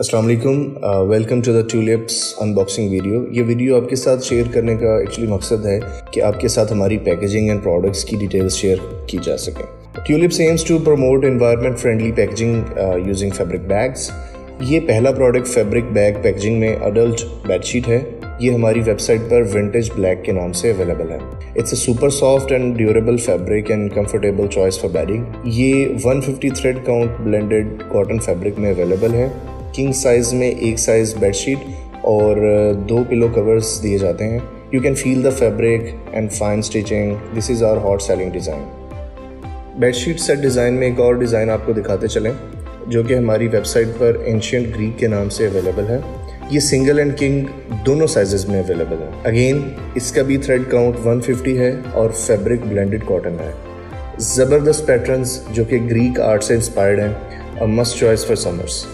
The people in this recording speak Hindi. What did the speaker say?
अस्सलाम वालेकुम to the Tulips unboxing video ये वीडियो आपके साथ शेयर करने का एक्चुअली मकसद है कि आपके साथ हमारी पैकेजिंग एंड प्रोडक्ट्स की डिटेल्स शेयर की जा सकें। Tulips aims to promote environment friendly packaging using fabric bags ये पहला प्रोडक्ट फैब्रिक बैग पैकेजिंग में अडल्ट बेडशीट है। ये हमारी वेबसाइट पर विंटेज ब्लैक के नाम से अवेलेबल है। It's a super soft and durable fabric and comfortable choice for bedding ये 150 thread count blended cotton fabric में अवेलेबल है। किंग साइज़ में एक साइज़ बेडशीट और दो पिलो कवर्स दिए जाते हैं। You can feel the fabric and fine stitching this is our hot selling design bedsheet set design में एक और डिज़ाइन आपको दिखाते चलें, जो कि हमारी वेबसाइट पर एंशियंट ग्रीक के नाम से अवेलेबल है। ये सिंगल एंड किंग दोनों साइजेस में अवेलेबल है। अगेन इसका भी थ्रेड काउंट 150 है और फैब्रिक ब्लेंडेड कॉटन है। ज़बरदस्त पैटर्न्स जो कि ग्रीक आर्ट से इंस्पायर्ड हैं a must choice for summers